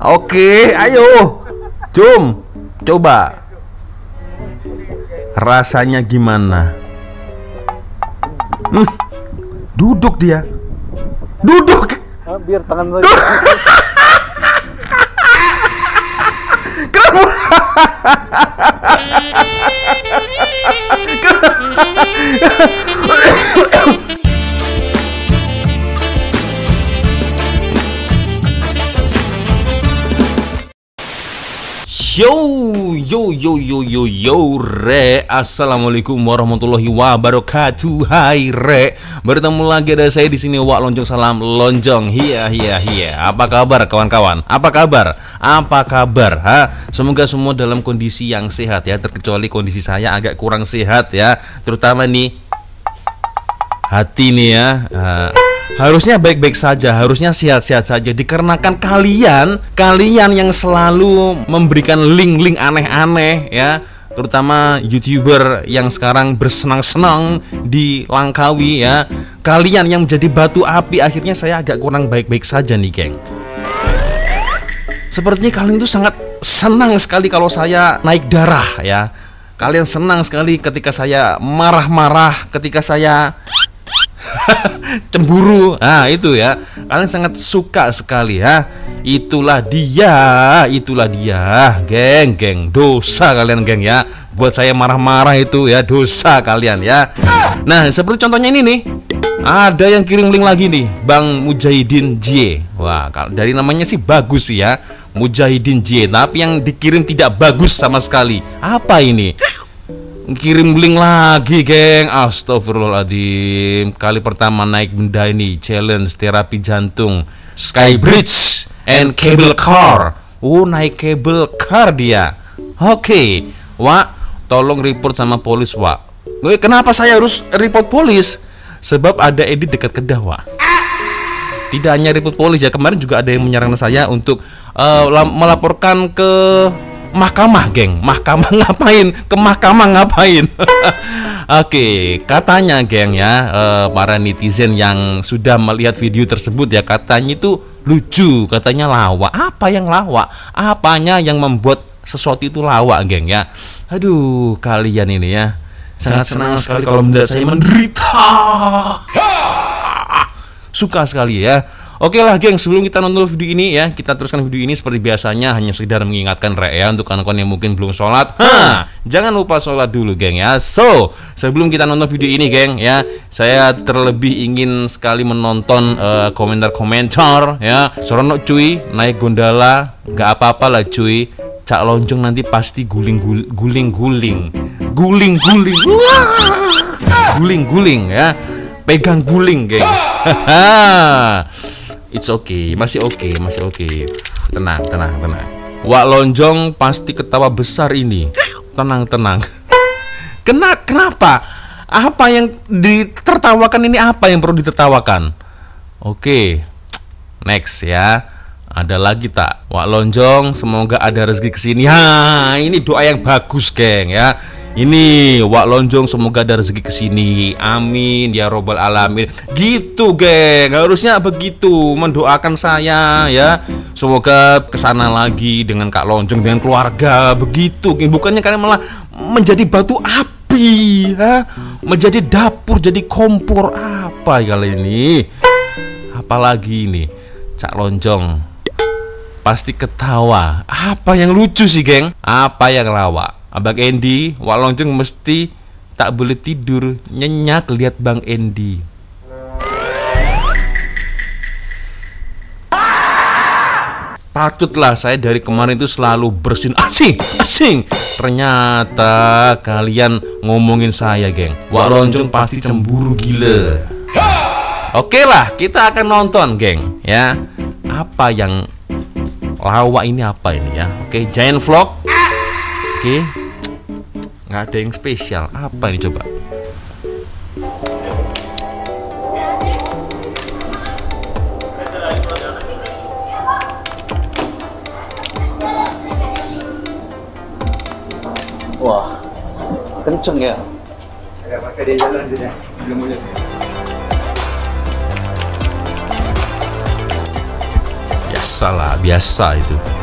Oke, ayo. Cum, coba. Rasanya gimana? Hmm, duduk dia. Duduk. Ah, biar tangan saya. Yo, yo, yo, yo, yo, yo, re Assalamualaikum warahmatullahi wabarakatuh Hai, re Bertemu lagi ada saya di sini Wak Lonjong Salam Lonjong Hiya, hiya, hiya Apa kabar kawan-kawan? Apa kabar? Apa kabar? Ha? Semoga semua dalam kondisi yang sehat ya Terkecuali kondisi saya agak kurang sehat ya Terutama nih Hati nih ya Ha. Harusnya baik-baik saja, harusnya sehat-sehat saja. Dikarenakan kalian, kalian yang selalu memberikan link-link aneh-aneh ya. Terutama youtuber yang sekarang bersenang-senang di Langkawi ya. Kalian yang menjadi batu api akhirnya saya agak kurang baik-baik saja nih geng. Sepertinya kalian itu sangat senang sekali kalau saya naik darah ya. Kalian senang sekali ketika saya marah-marah, ketika saya cemburu. Nah itu ya. Kalian sangat suka sekali ya itulah dia itulah dia. Geng geng. Dosa kalian geng ya. Buat saya marah-marah itu ya. Dosa kalian ya. Nah seperti contohnya ini nih. Ada yang kirim link lagi nih. Bang Mujahidin J. Wah kalau dari namanya sih bagus sih ya. Mujahidin J. Tapi yang dikirim tidak bagus sama sekali. Apa ini Kirim link lagi geng. Astagfirullahaladzim. Kali pertama naik benda ini. Challenge terapi jantung. Skybridge and cable car. Oh naik cable car dia. Oke. Wak Tolong report sama polis Wak. Kenapa saya harus report polis? Sebab ada edit dekat kedah Wak. Tidak hanya report polis ya kemarin juga ada yang menyerang saya untuk uh, melaporkan ke mahkamah geng. Mahkamah ngapain? Ke mahkamah ngapain? Oke katanya geng ya uh, para netizen yang sudah melihat video tersebut ya katanya itu lucu katanya lawak. Apa yang lawak? Apanya yang membuat sesuatu itu lawak geng ya? Aduh kalian ini ya. Sangat senang sekali kalau melihat saya menderita. Suka sekali ya Oke lah geng, sebelum kita nonton video ini ya, kita teruskan video ini seperti biasanya hanya sekedar mengingatkan Rek ya untuk kawan-kawan yang mungkin belum sholat. Ha, jangan lupa sholat dulu geng ya. So, sebelum kita nonton video ini geng ya, saya terlebih ingin sekali menonton uh, komentar-komentar ya. Sorono cuy, naik gondola, gak apa-apa lah cuy. Cak Lonjong nanti pasti guling-guling guling-guling. Guling-guling. Guling-guling ya. Pegang guling, geng. It's okay, masih oke, okay, masih oke. Okay. Tenang, tenang, tenang. Wak Lonjong pasti ketawa besar ini. Tenang, tenang. Kena, kenapa? Apa yang ditertawakan ini apa yang perlu ditertawakan? Oke. Okay. Next ya. Ada lagi tak? Wak Lonjong semoga ada rezeki ke sini. Ha, ini doa yang bagus, geng ya ini Wak Lonjong semoga ada rezeki ke sini. Amin ya robbal alamin. Gitu geng. Harusnya begitu. Mendoakan saya ya. Semoga ke sana lagi Dengan Kak Lonjong Dengan keluarga. Begitu geng. Bukannya kalian malah Menjadi batu api ya? Menjadi dapur Jadi kompor. Apa kali ini? Apalagi ini Cak Lonjong. Pasti ketawa. Apa yang lucu sih geng? Apa yang lawak Abang Endi, Wak mesti tak boleh tidur nyenyak lihat Bang Endi. Patutlah saya dari kemarin itu selalu bersin asing, asing. Ternyata kalian ngomongin saya, geng. Wak Lonjong pasti cemburu gila. Oke lah, kita akan nonton, geng. Ya, apa yang lawak ini apa ini ya? Oke, Giant Vlog. Oke, nggak ada yang spesial apa ini coba Wah, kenceng ya. Jalan aja belum boleh. yes dosa lah biasa itu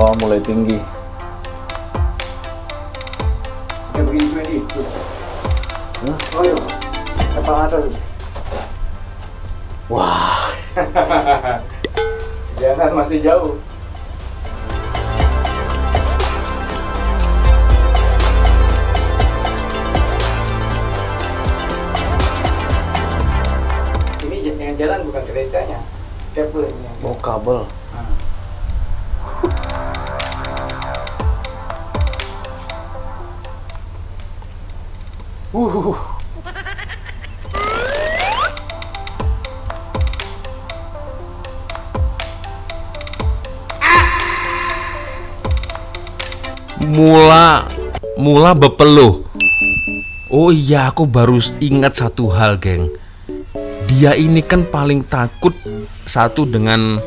Wah, mulai tinggi. Begini. Oh atas? Wah, Jangan masih jauh. Ini yang jalan bukan keretanya, kabel ini yang mau kabel. Mula mula bepeluh. Oh iya aku baru ingat satu hal geng. Dia ini kan paling takut satu dengan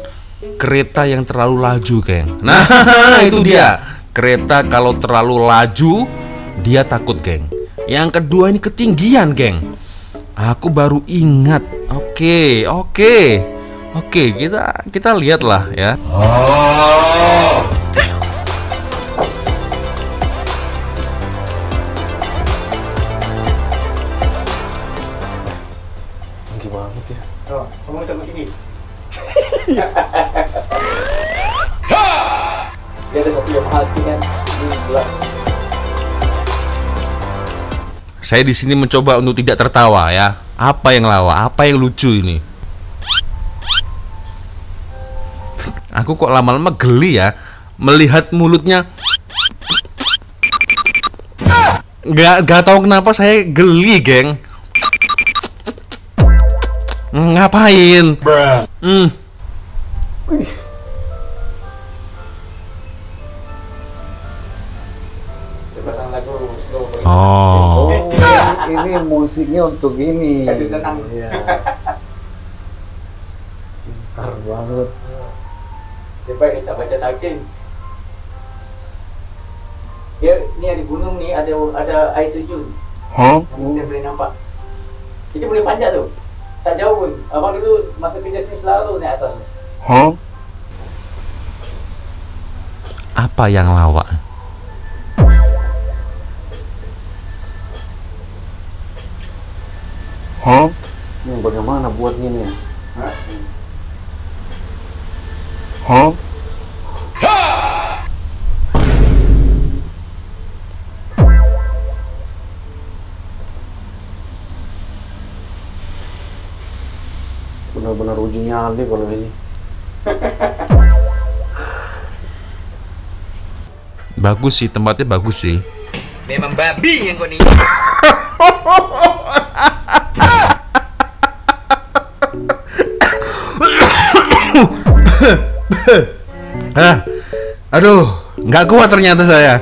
kereta yang terlalu laju geng. Nah itu dia. kereta kalau terlalu laju dia takut geng. Yang kedua ini ketinggian geng. Aku baru ingat. Oke oke. Oke kita kita lihatlah ya. Tinggi Dia ada yang sedikit kan? Saya di sini mencoba untuk tidak tertawa ya. Apa yang lawa? Apa yang lucu ini? Aku kok lama-lama geli ya melihat mulutnya. Gak, gak tahu kenapa saya geli, geng. Ngapain? Hmm. Slow. Oh. Oh, ini musiknya untuk ini. Kasih tenang. Iya. Pintar banget. Coba kita baca talqin. Dia ni ada gunung ni ada ada air terjun. Hah? Yang kita boleh nampak. Itu boleh panjat tu. Tak jauh pun. Abang dulu masa kerja sini selalu naik atas. Hah? Apa yang lawak? Hah? Ini bagaimana buat gini? Hah? Hah? Benar-benar uji nyali kalau ini. Bagus sih, tempatnya bagus sih. Memang babi yang kau ni. Ah, aduh, nggak kuat ternyata saya.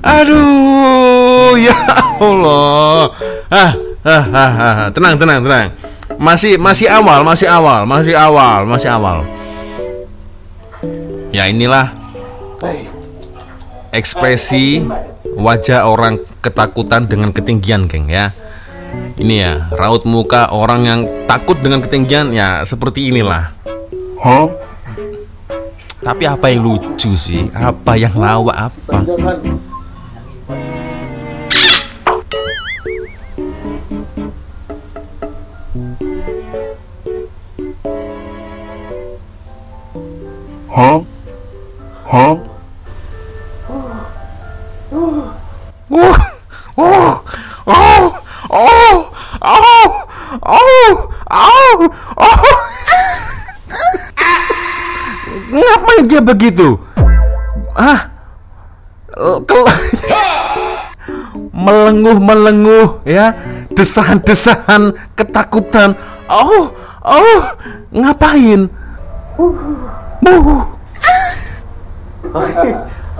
Aduh, ya Allah. Ah, ah, ah, ah, tenang, tenang, tenang. Masih, masih awal, masih awal, masih awal, masih awal. Ya inilah ekspresi wajah orang ketakutan dengan ketinggian, geng ya. Ini ya, raut muka orang yang takut dengan ketinggian ya seperti inilah. Hah? Tapi apa yang lucu sih? Apa yang lawak apa? Jangan. Hah? Hah? Uh, uh, oh, oh, oh, oh, oh, oh. Ngapain dia begitu? Ah, kel melenguh melenguh ya, desahan-desahan ketakutan. Oh, oh, ngapain? Uh.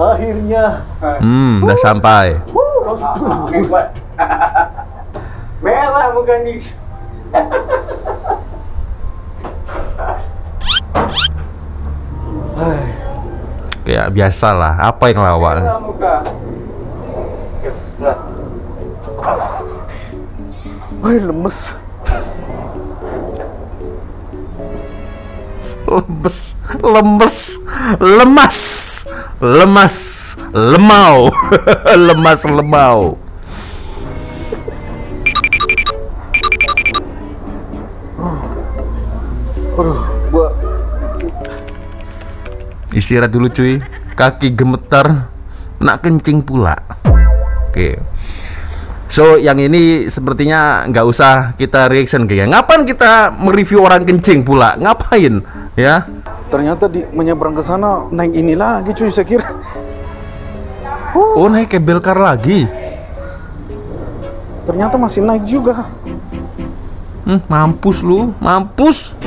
Akhirnya. Hmm, udah sampai. Merah bukan ni. Kayak biasa lah, apa yang lawak? Wah, lemes. Lemes lemes lemas lemas lemau. Lemas lemau. Gua istirahat dulu cuy. Kaki gemetar nak kencing pula. Oke so yang ini sepertinya nggak usah kita reaction kayaknya ngapain kita mereview orang kencing pula ngapain ya ternyata di menyeberang ke sana naik ini lagi cuy saya kira. oh naik kabel car lagi Ternyata masih naik juga. Hmm, mampus lu, mampus.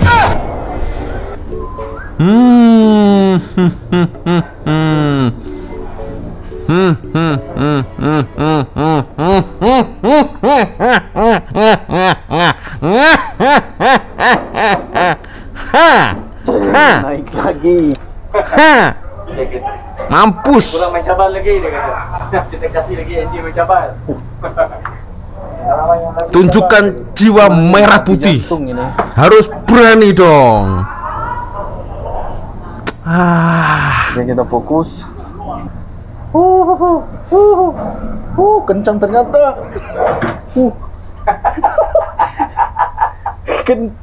Hmm. Hmm, hmm, hmm, Naik lagi. Mampus. kurang main cabal lagi dia kata. Kita kasih lagi enjin main cabal. Tunjukkan jiwa merah putih. Harus berani dong. Ah. Kita fokus. Uh, uh, uh, uh, uh, kencang ternyata. Uh. Ken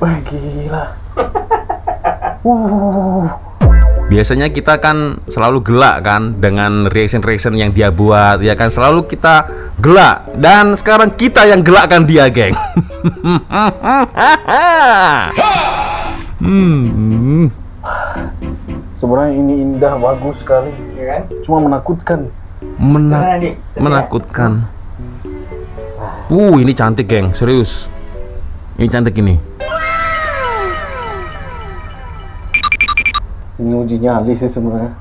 Wah gila. Uh. Biasanya kita kan selalu gelak kan dengan reaction-reaction yang dia buat ya kan selalu kita gelak dan sekarang kita yang gelakkan dia geng. hmm. Sebenarnya ini indah, bagus sekali. Ya kan? Cuma menakutkan. Menak- Mana, Dik? menakutkan. Uh, ini cantik geng, serius. Ini cantik ini. Ini uji nyali sih sebenarnya.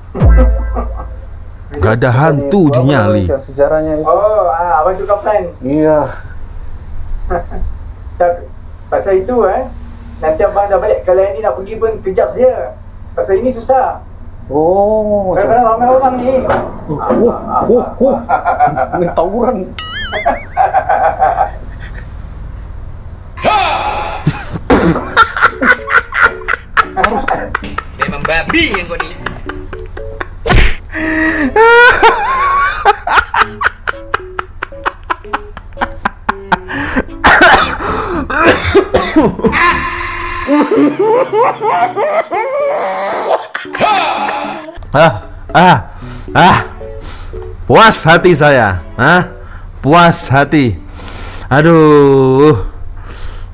Gak ada hantu uji nyali. Sejarahnya itu. Oh, ah, abang plan. Iya. Tak, pasal itu eh. Nanti abang dah balik. Kalau yang ni nak pergi pun kejap saja. Pasal ini susah. Oh, Kadang-kadang ramai orang ni. Oh, oh, oh. Ini tawuran. Memang babi yang kau ni. Ah, ah, ah. Puas hati saya. Ah, puas hati. Aduh.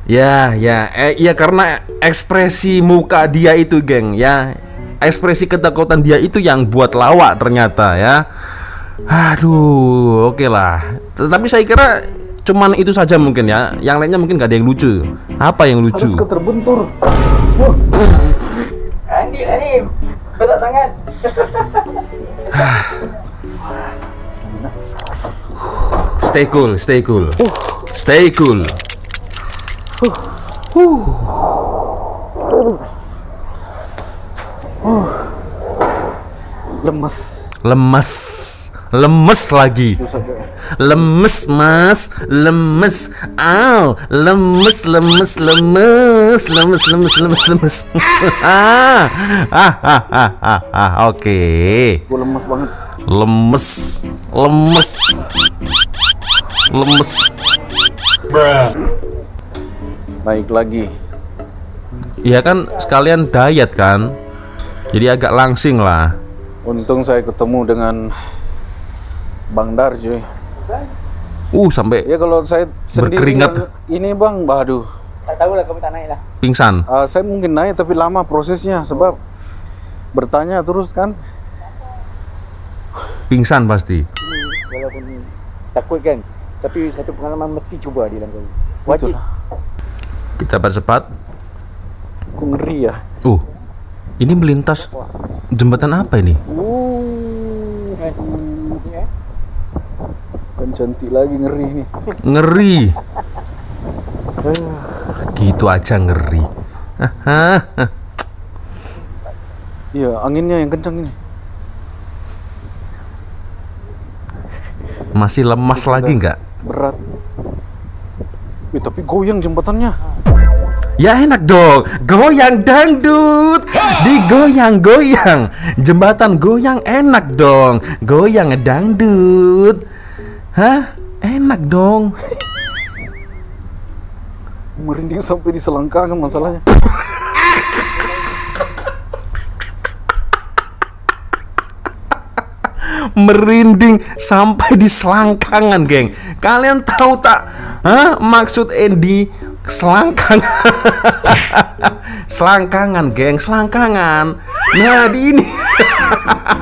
Ya, ya, eh, ya karena ekspresi muka dia itu, geng, ya. Ekspresi ketakutan dia itu yang buat lawak ternyata ya. Aduh, oke lah. Tetapi saya kira cuman itu saja mungkin ya. Yang lainnya mungkin gak ada yang lucu. Apa yang lucu? Harus ke terbentur. Andi ni. Berat sangat. Stay cool, stay cool. Stay cool. Lemes. Lemes. Lemes lagi. Lemes, Mas. Lemes. Aw, lemes, lemes, lemes, lemes, lemes, lemes, lemes. ah, ah, ah, ah, ah, ah. Oke. Gue lemes banget. Lemes, lemes, lemes. Naik lagi. Iya kan sekalian diet kan. Jadi agak langsing lah. Untung saya ketemu dengan Bang Dar cuy. Uh, sampai Ya kalau saya sendiri Berkeringat. ini Bang, aduh. Tak tahulah kamu tak naik lah. pingsan. Ah, saya mungkin naik tapi lama prosesnya sebab bertanya terus kan. Pingsan pasti. Walaupun takut kan. Tapi satu pengalaman mesti cuba di dalam kau. Wajib. Itulah. Kita percepat. Aku ngeri ya. Uh, ini melintas jembatan apa ini? Uh, Eh, eh. belum cantik lagi ngeri nih. Ngeri. Gitu aja ngeri. Iya, anginnya yang kencang ini. Masih lemas lagi nggak? Berat. Wih, tapi goyang jembatannya. Ya enak dong, goyang dangdut, digoyang-goyang, jembatan goyang enak dong, goyang dangdut, hah? Enak dong. Merinding sampai di selangkangan masalahnya. merinding sampai di selangkangan, geng. Kalian tahu tak? Hah? Maksud Endi selangkangan. selangkangan, geng, selangkangan. Nah, di ini.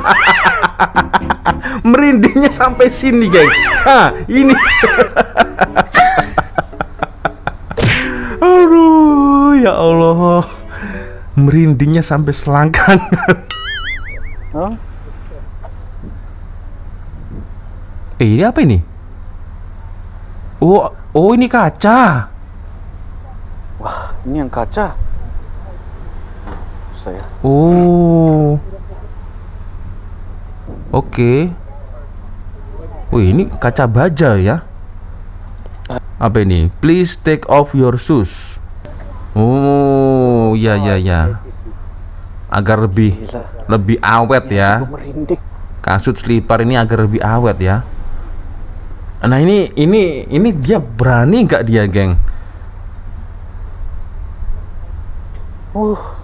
Merindingnya sampai sini, geng. Hah, ini. Aduh, ya Allah. Merindingnya sampai selangkangan. Hah? Eh, ini apa ini? Oh, oh ini kaca. Wah, ini yang kaca. Saya. Oh. Oke. Oh, ini kaca baja ya. Apa ini? Please take off your shoes. Oh, ya ya ya. Agar lebih lebih awet ya. Kasut slipper ini agar lebih awet ya. Nah ini ini ini dia berani nggak dia geng? Uh.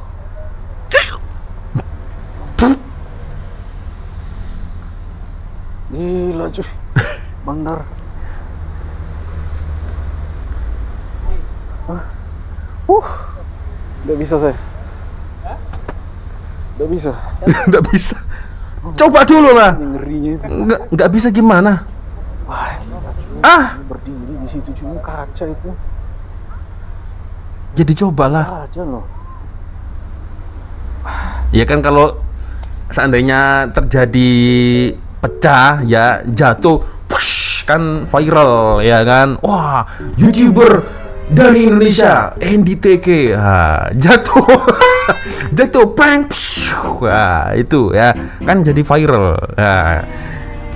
Gila cuy. Bandar. Hah? Uh. Nggak bisa saya. Nggak bisa. Nggak bisa. Coba dulu lah. Ngerinya itu. Nggak nggak bisa gimana? Wah. Ah, berdiri di situ cuma kaca itu. jadi cobalah. Kaca loh. Ya kan kalau seandainya terjadi pecah ya jatuh push, kan viral ya kan. Wah, YouTuber dari Indonesia. NDTK ah, jatuh. Jatuh prank wah itu ya. Kan jadi viral. Nah,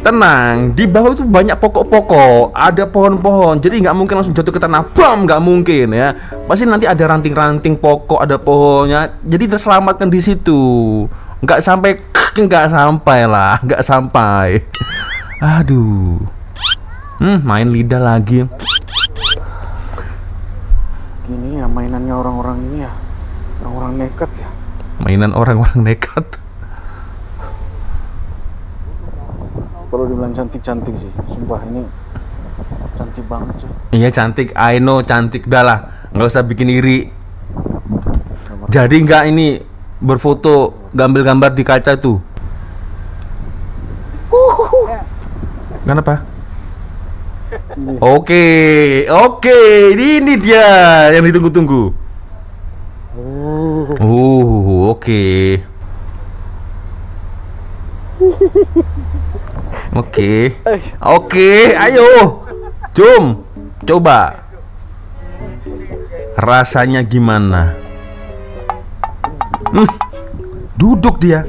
tenang di bawah itu banyak pokok-pokok. Ada pohon-pohon. Jadi nggak mungkin langsung jatuh ke tanah. Bam nggak mungkin ya. Pasti nanti ada ranting-ranting pokok ada pohonnya. Jadi terselamatkan di situ. Nggak sampai nggak sampai lah. Nggak sampai. Aduh. Hmm main lidah lagi Ini ya mainannya orang-orang ini ya. Orang-orang nekat ya. mainan orang-orang nekat Kalau dibilang cantik-cantik sih. Sumpah ini cantik banget cuy. iya cantik I know cantik dah lah nggak usah bikin iri jadi nggak ini berfoto gambar-gambar di kaca tuh kenapa oke oke ini dia yang ditunggu-tunggu oh oke oke oke ayo Jom, coba. Rasanya gimana? Hmm, duduk dia.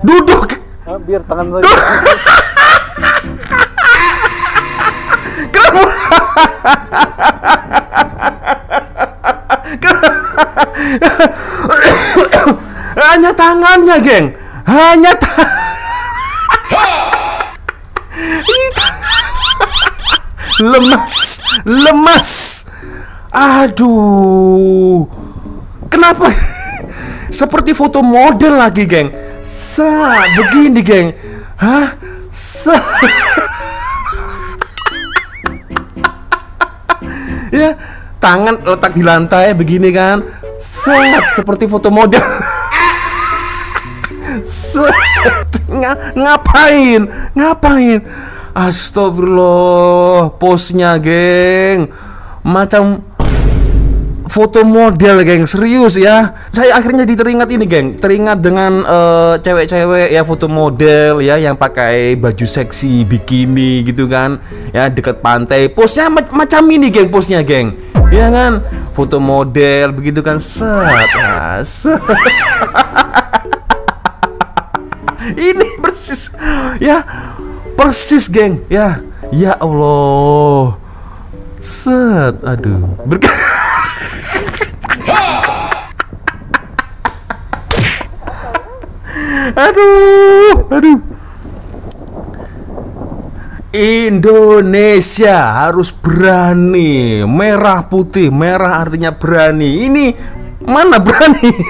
Duduk. Biar tangan. Hanya tangannya, geng. Hanya ta- lemas, lemas. Aduh. Kenapa? Seperti foto model lagi, geng. Sa, begini, geng. Hah? Sa. ya, tangan letak di lantai begini kan. Set, seperti foto model. Set, nga- ngapain? Ngapain? Astagfirullah, posnya, geng. Macam foto model geng. Serius ya. Saya akhirnya jadi teringat ini geng. Teringat dengan eh, cewek-cewek ya foto model ya yang pakai baju seksi bikini gitu kan. Ya deket pantai. Posnya ma- macam ini geng posnya geng. Ya kan? Foto model begitu kan. Set set. ini persis ya persis geng ya. Ya Allah. Set aduh. Berk- aduh aduh. Indonesia harus berani. Merah putih merah artinya berani. Ini mana berani?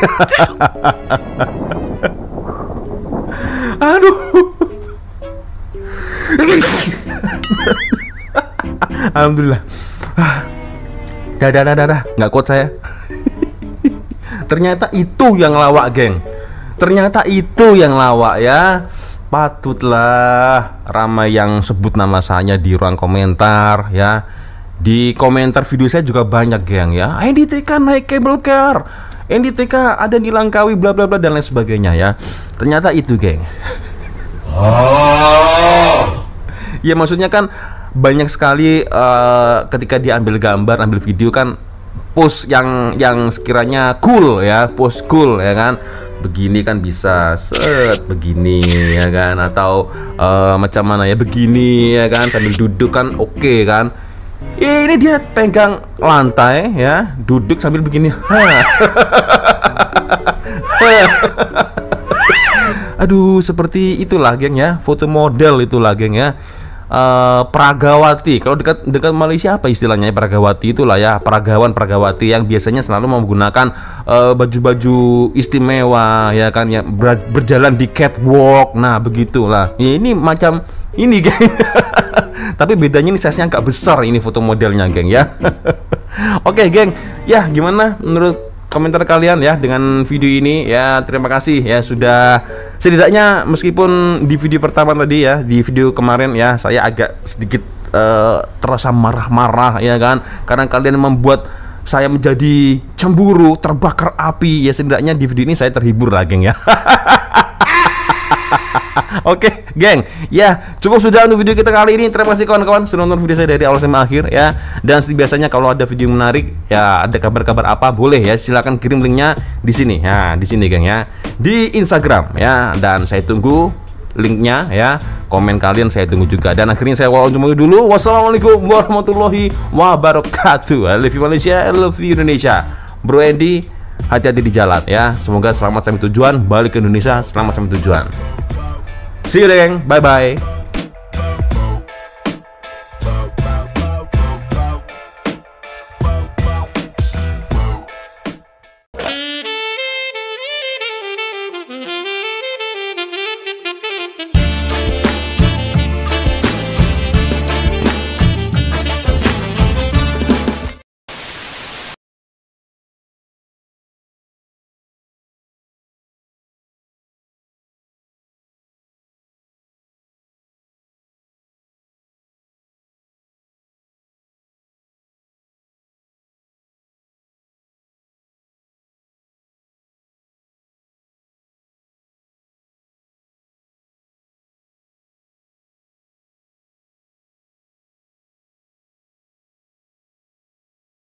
Aduh. Alhamdulillah. Dah, dah, dah, dah, dah. Nggak kuat saya. Ternyata itu yang lawak, geng Ternyata itu yang lawak ya. Patutlah ramai yang sebut nama saya di ruang komentar ya. Di komentar video saya juga banyak geng ya. NDTK naik cable car. NDTK ada di Langkawi bla bla bla dan lain sebagainya ya. Ternyata itu geng. Ya maksudnya kan banyak sekali eh, ketika diambil gambar, ambil video kan post yang yang sekiranya cool ya, post cool ya kan. Begini kan bisa set begini ya kan atau eh, macam mana ya begini ya kan sambil duduk kan oke kan. Ya, ini dia pegang lantai ya, duduk sambil begini. Aduh, seperti itulah geng ya, foto model itulah geng ya. Eh, Pragawati, kalau dekat dekat Malaysia apa istilahnya Pragawati itulah ya, peragawan Pragawati yang biasanya selalu menggunakan eh, baju-baju istimewa ya kan ya ber- berjalan di catwalk. Nah, begitulah. Ya, ini macam ini geng. Tapi bedanya ini size-nya agak besar ini foto modelnya, geng ya. Oke, geng. Ya, gimana menurut komentar kalian ya dengan video ini. Ya terima kasih ya sudah setidaknya meskipun di video pertama tadi ya di video kemarin ya saya agak sedikit eh, terasa marah-marah ya kan. Karena kalian membuat saya menjadi cemburu terbakar api. Ya setidaknya di video ini saya terhibur lah geng ya Oke, geng. Ya, cukup sudah untuk video kita kali ini. Terima kasih kawan-kawan sudah nonton video saya dari awal sampai akhir ya. Dan seperti biasanya kalau ada video menarik, ya ada kabar-kabar apa boleh ya silahkan kirim linknya di sini. Ya, di sini geng ya. Di Instagram ya. Dan saya tunggu linknya ya. Komen kalian saya tunggu juga. Dan akhirnya saya walau cuma dulu. Wassalamualaikum warahmatullahi wabarakatuh. I love you Malaysia, I love you Indonesia. Bro Andy, hati-hati di jalan ya. Semoga selamat sampai tujuan. Balik ke Indonesia, selamat sampai tujuan. See you, geng. Bye bye.